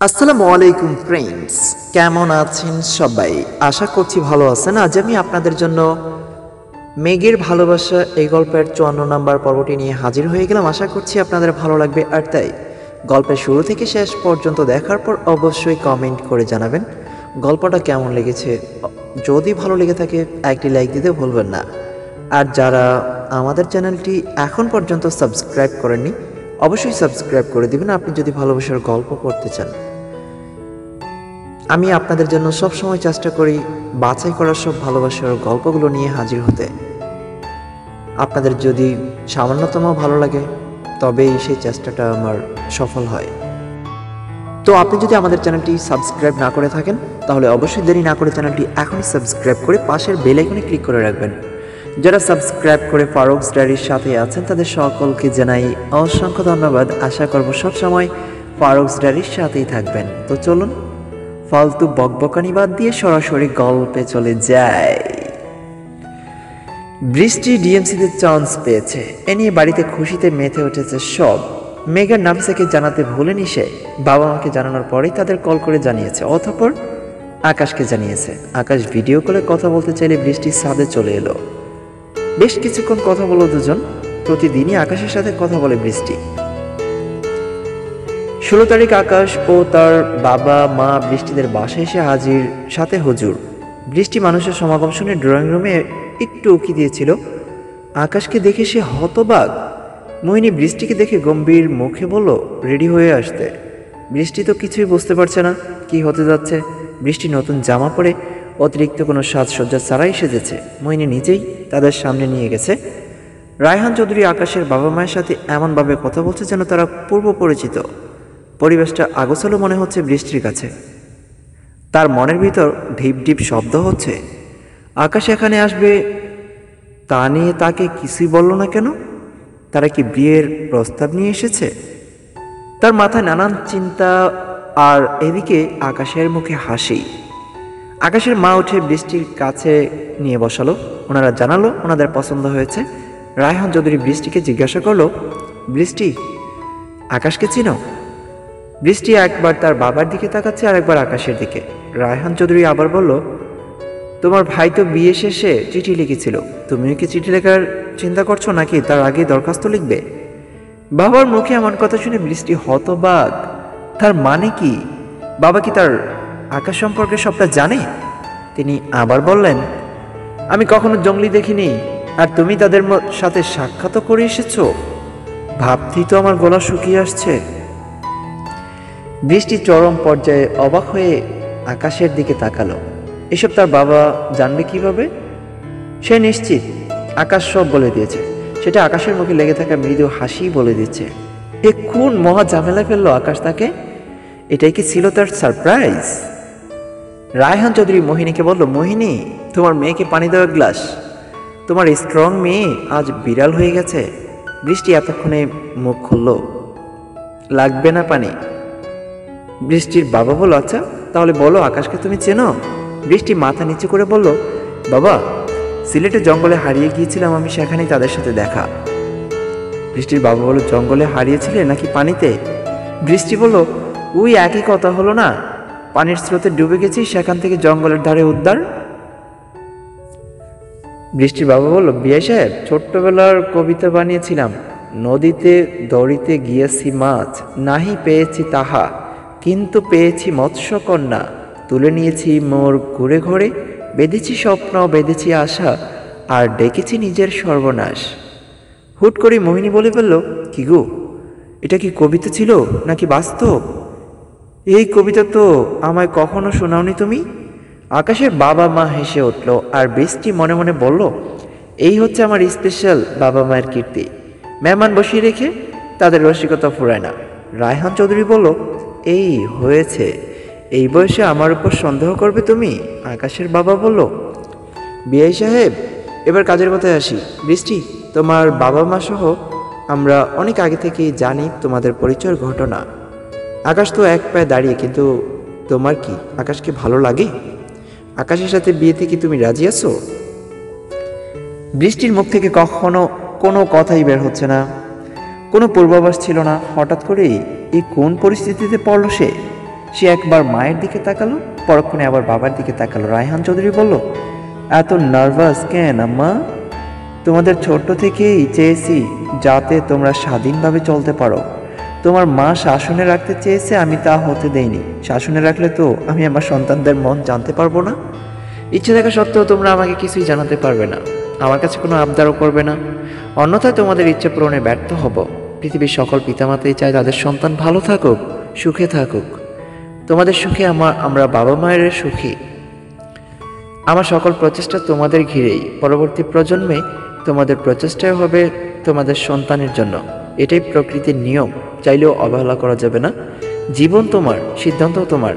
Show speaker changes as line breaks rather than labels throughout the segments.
আসসালামু আলাইকুম ফ্রেন্ডস কেমন আছেন সবাই? আশা করছি ভালো আছেন। আজ আমি আপনাদের জন্য মেঘের ভালোবাসা এই গল্পের চুয়ান্ন নাম্বার পর্বটি নিয়ে হাজির হয়ে গেলাম। আশা করছি আপনাদের ভালো লাগবে। আর তাই, গল্পের শুরু থেকে শেষ পর্যন্ত দেখার পর অবশ্যই কমেন্ট করে জানাবেন। গল্পটা কেমন লেগেছে? যদি ভালো লেগে থাকে, একটি লাইক দিতে ভুলবেন না। আর যারা আমাদের চ্যানেলটি এখন পর্যন্ত সাবস্ক্রাইব করেননি, অবশ্যই সাবস্ক্রাইব করে দিবেন। আপনি যদি ভালোবাসার গল্প করতে চান আমি আপনাদের জন্য সব সময় চেষ্টা করি বাছাই করা সব ভালোবাসার গল্পগুলো নিয়ে হাজির হতে। আপনাদের যদি সামান্যতম ভালো লাগে, তবেই সেই চেষ্টাটা আমার সফল হয়। তো আপনি যদি আমাদের চ্যানেলটি সাবস্ক্রাইব না করে থাকেন, তাহলে অবশ্যই দেরি না করে চ্যানেলটি এখনই সাবস্ক্রাইব করে পাশের বেল আইকনে ক্লিক করে রাখবেন। যারা সাবস্ক্রাইব করে ফারুক ডায়েরির সাথে আছেন, তাদের সকলকে জানাই অসংখ্য ধন্যবাদ। আশা করব সব সময় ফারুক ডায়েরির সাথেই থাকবেন। তো চলুন ফালতু বকবকানি বাদ দিয়ে সরাসরি গল্পে চলে যায়। বৃষ্টি ডিএমসিতে চান্স পেয়েছে। এ নিয়ে বাড়িতে খুশিতে মেতে উঠেছে সব। মেঘার নামসাকে জানাতে ভুলেনি সে। বাবা মাকে জানানোর পরেই তাদের কল করে জানিয়েছে। অতঃপর আকাশকে জানিয়েছে। আকাশ ভিডিও কলে কথা বলতে চাইলে বৃষ্টির ছাদে চলে এলো। বেশ কিছুক্ষণ কথা বলো দুজন। প্রতিদিনই আকাশের সাথে কথা বলে বৃষ্টি। ষোলো তারিখ আকাশ ও তার বাবা, মা বৃষ্টিদের বাসায় এসে হাজির। সাথে হুজুর। বৃষ্টি মানুষের সমাগম শুনে ড্রয়িং রুমে একটু উকি দিয়েছিল। আকাশকে দেখে সে হতবাক। মোহিনী বৃষ্টিকে দেখে গম্ভীর মুখে বলল, রেডি হয়ে আসতে। বৃষ্টি তো কিছুই বুঝতে পারছে না, কি হতে যাচ্ছে। বৃষ্টি নতুন জামা পরে অতিরিক্ত কোনো সাজসজ্জা ছাড়াই সেজেছে। মোহিনী নিজেই তাদের সামনে নিয়ে গেছে। রায়হান চৌধুরী আকাশের বাবা মায়ের সাথে এমনভাবে কথা বলছে যেন তারা পূর্ব পরিচিত। পরিবেশটা আগোছালো মনে হচ্ছে বৃষ্টির কাছে। তার মনের ভিতর ঢিপ ঢিপ শব্দ হচ্ছে। আকাশ এখানে আসবে, তা নিয়ে তাকে কিছুই বলল না কেন? তারা কি বিয়ের প্রস্তাব নিয়ে এসেছে? তার মাথায় নানান চিন্তা আর এদিকে আকাশের মুখে হাসি। আকাশের মা উঠে বৃষ্টির কাছে নিয়ে বসালো। ওনারা জানালো ওনাদের পছন্দ হয়েছে। রায়হান চৌধুরী বৃষ্টিকে জিজ্ঞাসা করল, বৃষ্টি, আকাশকে চিনো? বৃষ্টি একবার তার বাবার দিকে তাকাচ্ছে আর একবার আকাশের দিকে। রায়হান চৌধুরী আবার বলল, তোমার ভাই তো বিয়ে শেষে চিঠি লিখেছিল। তুমিও কি চিঠি লেখার চিন্তা করছ নাকি তার আগে দরখাস্ত লিখবে? বাবার মুখে এমন কথা শুনে বৃষ্টি হতবাক। তার মানে কি? বাবা কি তার আকাশ সম্পর্কে সবটা জানে? তিনি আবার বললেন, আমি কখনো জঙ্গলি দেখিনি। আর তুমি তাদের সাথে সাক্ষাৎ করে এসেছ। ভাবতেই তো আমার গলা শুকিয়ে আসছে। বৃষ্টি চরম পর্যায়ে অবাক হয়ে আকাশের দিকে তাকালো। এসব তার বাবা জানবে কীভাবে? সে নিশ্চিত, আকাশ সব বলে দিয়েছে। সেটা আকাশের মুখে লেগে থাকা মৃদু হাসি বলে দিচ্ছে। এ কোন মহা ঝামেলা ফেলল আকাশ তাকে? এটাই কি ছিল তার সারপ্রাইজ? রায়হান চৌধুরী মোহিনীকে বলল, মোহিনী, তোমার মেয়েকে পানি দেওয়া গ্লাস। তোমার স্ট্রং মেয়ে আজ বিড়াল হয়ে গেছে। বৃষ্টি এতক্ষণে মুখ খুলল। লাগবে না পানি। বৃষ্টির বাবা বলল আচ্ছা তাহলে বলো আকাশকে তুমি চেনো? বৃষ্টি মাথা নিচু করে বলল, বাবা, সিলেটে জঙ্গলে হারিয়ে গিয়েছিলাম আমি, সেখানেই তাদের সাথে দেখা। বৃষ্টির বাবা বলল, জঙ্গলে হারিয়েছিলে নাকি পানিতে? বৃষ্টি বলল, ওই একই কথা হলো না, পানির স্রোতে ডুবে গেছি, সেখান থেকে জঙ্গলের ধারে উদ্ধার। বৃষ্টির বাবা বলল বিয়ে সাহেব, ছোট্টবেলার কবিতা বানিয়েছিলাম, নদীতে দড়িতে গিয়েছি মাছ, নাহি পেয়েছি তাহা। কিন্তু পেয়েছি মৎস্যকন্যা। তুলে নিয়েছি মোর ঘুরে ঘুরে, বেঁধেছি স্বপ্ন, বেঁধেছি আশা, আর ডেকেছি নিজের সর্বনাশ। হুট করে মোহিনী বলে ফেলল, কি গো, এটা কি কবিতা ছিল নাকি বাস্তব? এই কবিতা তো আমায় কখনো শোনাওনি তুমি? আকাশের বাবা মা হেসে উঠল, আর বৃষ্টি মনে মনে বলল, এই হচ্ছে আমার স্পেশাল বাবা মায়ের কীর্তি। মেহমান বসিয়ে রেখে তাদের রসিকতা ফুরায় না। রায়হান চৌধুরী বলল এই হয়েছে। এই বয়সে আমার উপর সন্দেহ করবে তুমি? আকাশের বাবা বলল, বিআই সাহেব, এবার কাজের কথায় আসি। বৃষ্টি, তোমার বাবা মা সহ আমরা অনেক আগে থেকেই জানি তোমাদের পরিচয়ের ঘটনা। আকাশ তো এক পায়ে দাঁড়িয়ে, কিন্তু তোমার কি আকাশকে ভালো লাগে? আকাশের সাথে বিয়েতে কি তুমি রাজি আছো? বৃষ্টির মুখ থেকে কখনো কোনো কথাই বের হচ্ছে না। কোনো পূর্বাভাস ছিল না। হঠাৎ করেই এই কোন পরিস্থিতিতে পড়ল সে? সে একবার মায়ের দিকে তাকালো, পরক্ষণে আবার বাবার দিকে তাকালো। রায়হান চৌধুরী বলল, এত নার্ভাস কেন, আম্মা? তোমাদের ছোট্ট থেকেই চেয়েছি যাতে তোমরা স্বাধীনভাবে চলতে পারো। তোমার মা শাসনে রাখতে চেয়েছে, আমি তা হতে দেইনি। শাসনে রাখলে তো আমি আমার সন্তানদের মন জানতে পারব না। ইচ্ছে থাকা সত্ত্বেও তোমরা আমাকে কিছুই জানাতে পারবে না। আমার কাছে কোনো আবদারও করবে না। অন্যথায় তোমাদের ইচ্ছে পূরণে ব্যর্থ হব। পৃথিবীর সকল পিতামাতাই চায় তাদের সন্তান ভালো থাকুক, সুখে থাকুক। তোমাদের সুখে আমার, আমরা বাবা মায়ের সুখী। আমার সকল প্রচেষ্টা তোমাদের ঘিরেই। পরবর্তী প্রজন্মে তোমাদের প্রচেষ্টাও হবে তোমাদের সন্তানের জন্য। এটাই প্রকৃতির নিয়ম। চাইলেও অবহেলা করা যাবে না। জীবন তোমার, সিদ্ধান্ত তোমার।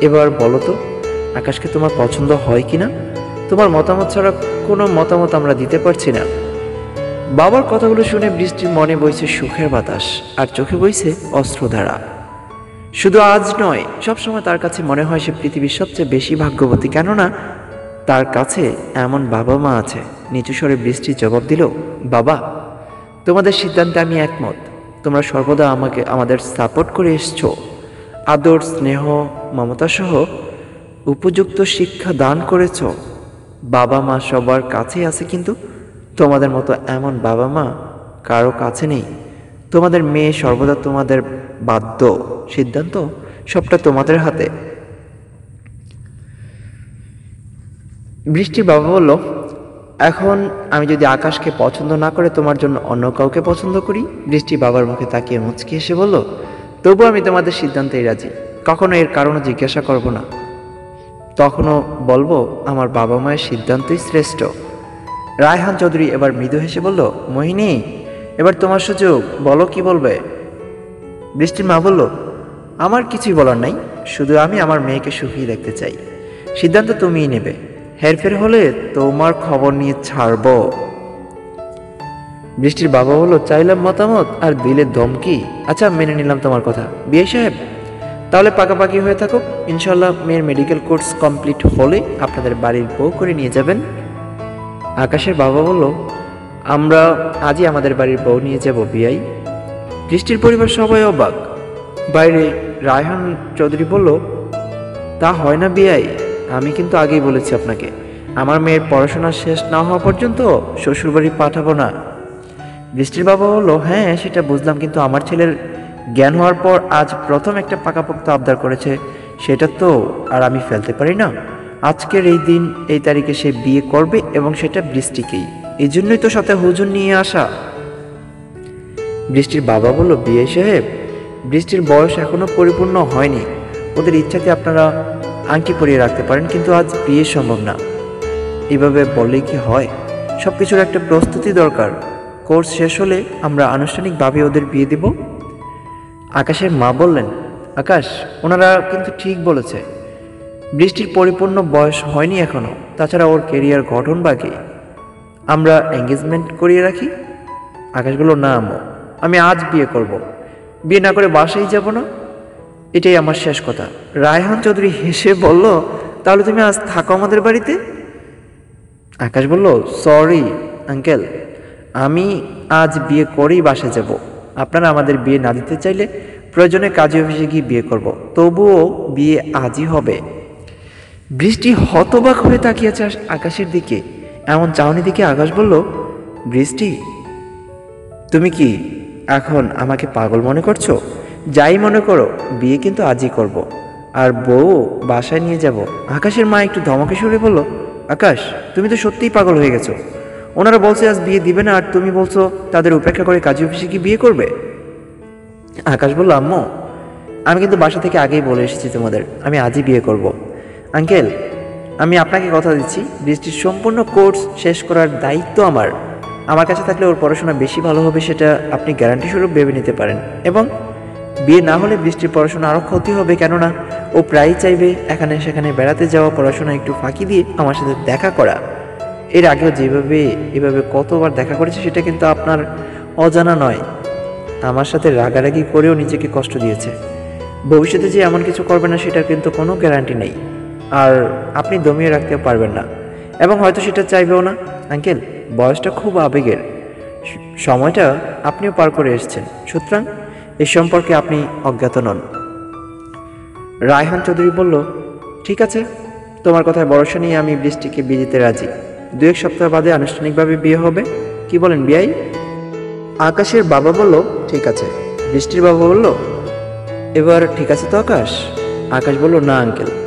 এবার বলো তো, আকাশকে তোমার পছন্দ হয় কি না তোমার মতামত ছাড়া কোনো মতামত আমরা দিতে পারছি না। বাবার কথাগুলো শুনে বৃষ্টির মনে বইছে সুখের বাতাস, আর চোখে বইছে অস্ত্রধারা শুধু আজ নয়, সবসময় তার কাছে মনে হয় সে পৃথিবীর সবচেয়ে বেশি ভাগ্যবতী, কেননা তার কাছে এমন বাবা মা আছে। নিচু স্বরে বৃষ্টি জবাব দিল, বাবা, তোমাদের সিদ্ধান্তে আমি একমত। তোমরা সর্বদা আমাকে, আমাদের সাপোর্ট করে এসছো। আদর, স্নেহ, মমতা সহ উপযুক্ত শিক্ষা দান করেছ। বাবা মা সবার কাছেই আছে, কিন্তু তোমাদের মতো এমন বাবা মা কারও কাছে নেই। তোমাদের মেয়ে সর্বদা তোমাদের বাধ্য। সিদ্ধান্ত সবটা তোমাদের হাতে। বৃষ্টির বাবা বলল, এখন আমি যদি আকাশকে পছন্দ না করে তোমার জন্য অন্য কাউকে পছন্দ করি? বৃষ্টি বাবার মুখে তাকিয়ে মুচকি এসে বলল, তবু আমি তোমাদের সিদ্ধান্তেই রাজি। কখনো এর কারণও জিজ্ঞাসা করব না। তখনও বলব, আমার বাবা মায়ের সিদ্ধান্তই শ্রেষ্ঠ। রায়হান চৌধুরী এবার মৃদু হেসে বলল, মোহিনী, এবার তোমার সুযোগ, বলো কি বলবে? বৃষ্টির মা বলল, আমার কিছুই বলার নাই, শুধু আমি আমার মেয়েকে সুখী দেখতে চাই। সিদ্ধান্ত তুমিই নেবে। হেরফের হলে তোমার খবর নিয়ে ছাড়ব। বৃষ্টির বাবা বলল, চাইলাম মতামত আর দিলে ধমকি। আচ্ছা মেনে নিলাম তোমার কথা। বিয়ে সাহেব, তাহলে পাকাপাকি হয়ে থাকুক। ইনশাল্লাহ মেয়ের মেডিকেল কোর্স কমপ্লিট হলে আপনাদের বাড়ির বউ করে নিয়ে যাবেন। আকাশের বাবা বলল, আমরা আজই আমাদের বাড়ির বউ নিয়ে যাব, বিয়াই। বৃষ্টির পরিবার সবাই অবাক। বাইরে রায়হান চৌধুরী বলল, তা হয় না বিয়াই, আমি কিন্তু আগেই বলেছি আপনাকে, আমার মেয়ের পড়াশোনা শেষ না হওয়া পর্যন্ত শ্বশুরবাড়ি পাঠাবো না। বৃষ্টির বাবা বলল হ্যাঁ সেটা বুঝলাম, কিন্তু আমার ছেলের জ্ঞান হওয়ার পর আজ প্রথম একটা পাকাপোক্ত আবদার করেছে, সেটা তো আর আমি ফেলতে পারি না। আজকের এই দিন, এই তারিখে সে বিয়ে করবে এবং সেটা বৃষ্টিকেই। এই জন্যই তো সাথে হুজুর নিয়ে আসা। বৃষ্টির বাবা বলল, বিয়ে সাহেব, বৃষ্টির বয়স এখনও পরিপূর্ণ হয়নি। ওদের ইচ্ছাতে আপনারা আংটি পরিয়ে রাখতে পারেন, কিন্তু আজ বিয়ে সম্ভব না। এভাবে বললেই কি হয়? সব কিছুর একটা প্রস্তুতি দরকার। কোর্স শেষ হলে আমরা আনুষ্ঠানিকভাবে ওদের বিয়ে দেব। আকাশের মা বললেন, আকাশ, ওনারা কিন্তু ঠিক বলেছে। বৃষ্টির পরিপূর্ণ বয়স হয়নি এখনও। তাছাড়া ওর কেরিয়ার গঠন বাকি। আমরা এঙ্গেজমেন্ট করিয়ে রাখি। আকাশ বলল না আম্মু, আমি আজ বিয়ে করব। বিয়ে না করে বাসায় যাব না। এটাই আমার শেষ কথা। রায়হান চৌধুরী হেসে বলল, তাহলে তুমি আজ থাকো আমাদের বাড়িতে? আকাশ বলল সরি আঙ্কেল আমি আজ বিয়ে করেই বাসে যাব। আপনারা আমাদের বিয়ে না দিতে চাইলে প্রয়োজনে কাজী অফিসে গিয়ে বিয়ে করব। তবুও বিয়ে আজই হবে। বৃষ্টি হতবাক হয়ে তাকিয়েছে আকাশের দিকে। এমন চাউনি দিকে আকাশ বলল, বৃষ্টি? তুমি কি এখন আমাকে পাগল মনে করছ? যাই মনে করো, বিয়ে কিন্তু আজই করব। আর বউ বাসায় নিয়ে যাব। আকাশের মা একটু ধমকে সরে বলল, আকাশ, তুমি তো সত্যিই পাগল হয়ে গেছো। ওনারা বলছে আজ বিয়ে দিবে না, আর তুমি বলছো তাদের উপেক্ষা করে কাজী অফিসে কি বিয়ে করবে? আকাশ বলল, আম্মু, আমি কিন্তু বাসা থেকে আগেই বলে এসেছি তোমাদের, আমি আজই বিয়ে করব। আঙ্কেল, আমি আপনাকে কথা দিচ্ছি। বৃষ্টির সম্পূর্ণ কোর্স শেষ করার দায়িত্ব আমার। আমার কাছে থাকলে ওর পড়াশোনা বেশি ভালো হবে সেটা আপনি গ্যারান্টি স্বরূপ ভেবে নিতে পারেন। এবং বিয়ে না হলে বৃষ্টির পড়াশোনা আরও ক্ষতি হবে, কেননা ও প্রায়ই চাইবে এখানে সেখানে বেড়াতে যাওয়া, পড়াশোনা একটু ফাঁকি দিয়ে আমার সাথে দেখা করা। এর আগেও যেভাবে, এভাবে কতবার দেখা করেছে সেটা কিন্তু আপনার অজানা নয়। আমার সাথে রাগারাগি করেও নিজেকে কষ্ট দিয়েছে। ভবিষ্যতে যে এমন কিছু করবে না, সেটার কিন্তু কোনো গ্যারান্টি নেই। আর আপনি দমিয়ে রাখতে পারবেন না। এবং হয়তো সেটা চাইবেও না। আঙ্কেল, বয়সটা খুব আবেগের। সময়টা আপনিও পার করে এসেছেন। সুতরাং এ সম্পর্কে আপনি অজ্ঞাত নন। রায়হান চৌধুরী বলল, ঠিক আছে। তোমার কথায় ভরসা নিয়ে আমি বৃষ্টিকে বিয়ে দিতে রাজি। দু এক সপ্তাহ বাদে আনুষ্ঠানিকভাবে বিয়ে হবে। কি বলেন বিয়াই আকাশের বাবা বলল, ঠিক আছে। বৃষ্টির বাবা বলল, এবার ঠিক আছে তো আকাশ? আকাশ বলল, না, আঙ্কেল।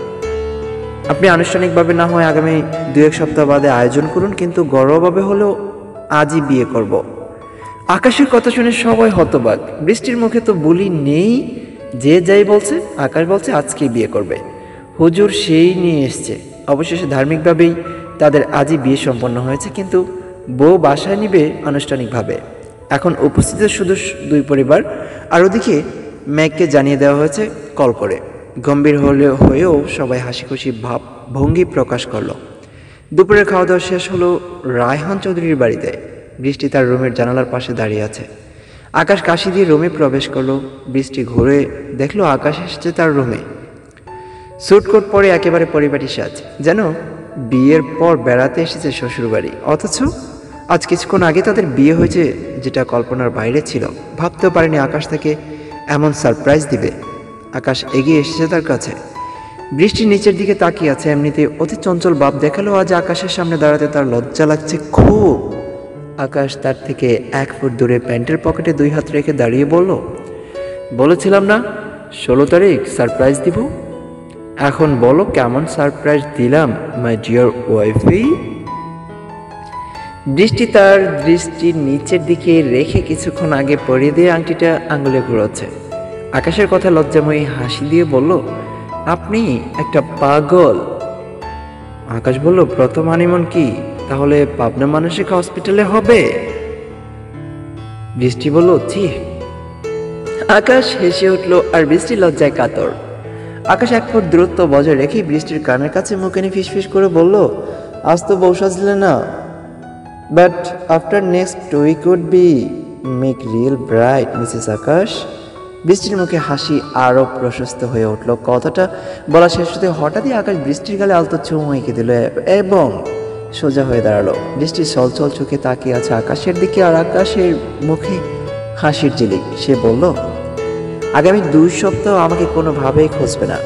আপনি আনুষ্ঠানিকভাবে না হয় আগামী দু এক সপ্তাহ বাদে আয়োজন করুন, কিন্তু গর্বভাবে হলেও আজই বিয়ে করব। আকাশের কথা শুনে সবাই হতবাক। বৃষ্টির মুখে তো বলি নেই, যে যাই বলছে, আকাশ বলছে আজকেই বিয়ে করবে। হুজুর সেই নিয়ে এসছে। অবশেষে ধার্মিকভাবেই তাদের আজই বিয়ে সম্পন্ন হয়েছে, কিন্তু বউ বাসায় নিবে আনুষ্ঠানিকভাবে। এখন উপস্থিত শুধু দুই পরিবার, আর ওদিকে ম্যাককে জানিয়ে দেওয়া হয়েছে, কল করে। গম্ভীর হলে হয়েও সবাই হাসি খুশি ভাব ভঙ্গি প্রকাশ করল। দুপুরের খাওয়া দাওয়া শেষ হলো রায়হান চৌধুরীর বাড়িতে। বৃষ্টি তার রুমের জানালার পাশে দাঁড়িয়ে আছে। আকাশ কাশি দিয়ে রুমে প্রবেশ করল। বৃষ্টি ঘুরে দেখল আকাশ এসেছে তার রুমে। স্যুটকোট পরে একেবারে পরিপাটি সাজ, যেন বিয়ের পর বেড়াতে এসেছে শ্বশুরবাড়ি। অথচ আজ কিছুক্ষণ আগে তাদের বিয়ে হয়েছে, যেটা কল্পনার বাইরে ছিল। ভাবতেও পারেনি আকাশ থেকে এমন সারপ্রাইজ দিবে। আকাশ এগিয়ে এসেছে তার কাছে। বৃষ্টি নিচের দিকে তাকিয়ে আছে এমনিতে অতি চঞ্চল বাপ দেখাল আজ আকাশের সামনে দাঁড়াতে তার লজ্জা লাগছে খুব। আকাশ তার থেকে এক ফুট দূরে প্যান্টের পকেটে দুই হাত রেখে দাঁড়িয়ে বলল, বলেছিলাম না, ষোলো তারিখ সারপ্রাইজ দিব? এখন বলো কেমন সারপ্রাইজ দিলাম মাই ডিয়ার ওয়াইফি বৃষ্টি তার দৃষ্টির নিচের দিকে রেখে কিছুক্ষণ আগে পরিয়ে দিয়ে আংটিটা আঙুলে ঘুরোচ্ছে। আকাশের কথা লজ্জাময়ী হাসি দিয়ে বলল, আপনি একটা পাগল। আকাশ বলল, প্রথম হানিমন কি? তাহলে পাবনা মানসিক হসপিটালে হবে? বৃষ্টি বলল, ছি। আকাশ হেসে উঠল, আর বৃষ্টি লজ্জায় কাতর। আকাশ এক ফুট দূরত্ব বজায় রেখে বৃষ্টির কানের কাছে মুখে নিয়ে ফিসফিস করে বলল, আজ তো বউ সাজলে না। But after next week would be make real bright Mrs আকাশ বৃষ্টির মুখে হাসি আরও প্রশস্ত হয়ে উঠল। কথাটা বলা শেষ হতে হঠাৎই আকাশ বৃষ্টির গালে আলতো চুমু এঁকে দিল এবং সোজা হয়ে দাঁড়াল। বৃষ্টি চলচল চোখে তাকিয়ে আছে আকাশের দিকে আর আকাশের মুখে হাসির জিলিক সে বলল, আগামী দুই সপ্তাহ আমাকে কোনোভাবেই খুঁজবে না।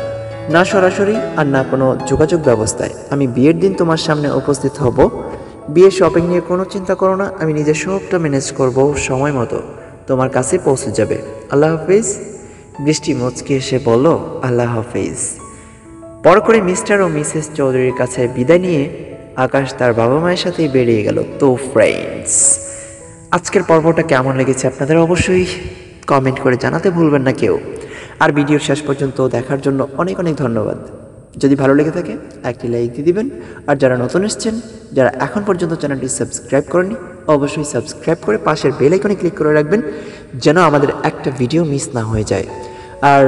না সরাসরি আর না কোনো যোগাযোগ ব্যবস্থায়। আমি বিয়ের দিন তোমার সামনে উপস্থিত হব। বিয়ে শপিং নিয়ে কোনো চিন্তা করো না। আমি নিজে সবটা ম্যানেজ করব সময় মতো। তোমার কাছে পৌঁছে যাবে। আল্লাহ হাফিজ। বৃষ্টি মুচকে এসে বলল, আল্লাহ হাফিজ। পর করে মিস্টার ও মিসেস চৌধুরীর কাছে বিদায় নিয়ে আকাশ তার বাবা মায়ের সাথেই বেরিয়ে গেল। তো ফ্রেন্ডস আজকের পর্বটা কেমন লেগেছে আপনাদের অবশ্যই কমেন্ট করে জানাতে ভুলবেন না কেউ। আর ভিডিওর শেষ পর্যন্ত দেখার জন্য অনেক অনেক ধন্যবাদ। যদি ভালো লেগে থাকে, একটি লাইক দিয়ে দিবেন। আর যারা নতুন এসছেন, যারা এখন পর্যন্ত চ্যানেলটি সাবস্ক্রাইব করেনি অবশ্যই সাবস্ক্রাইব করে পাশের বেল আইকনে ক্লিক করে রাখবেন, যেন আমাদের একটা ভিডিও মিস না হয়ে যায়। আর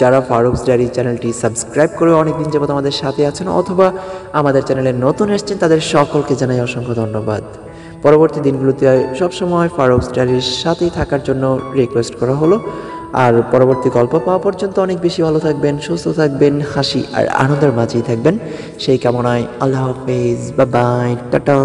যারা ফারুকস ডায়েরি চ্যানেলটি সাবস্ক্রাইব করে অনেকদিন যাবত আমাদের সাথে আছেন অথবা আমাদের চ্যানেলে নতুন এসছেন, তাদের সকলকে জানাই অসংখ্য ধন্যবাদ। পরবর্তী দিনগুলোতে সবসময় ফারুকস ডায়েরির সাথেই থাকার জন্য রিকোয়েস্ট করা হলো। আর পরবর্তী গল্প পাওয়া পর্যন্ত অনেক বেশি ভালো থাকবেন, সুস্থ থাকবেন, হাসি আর আনন্দের মাঝেই থাকবেন। সেই কামনায় আল্লাহ হাফেজ বা বাই টাটা।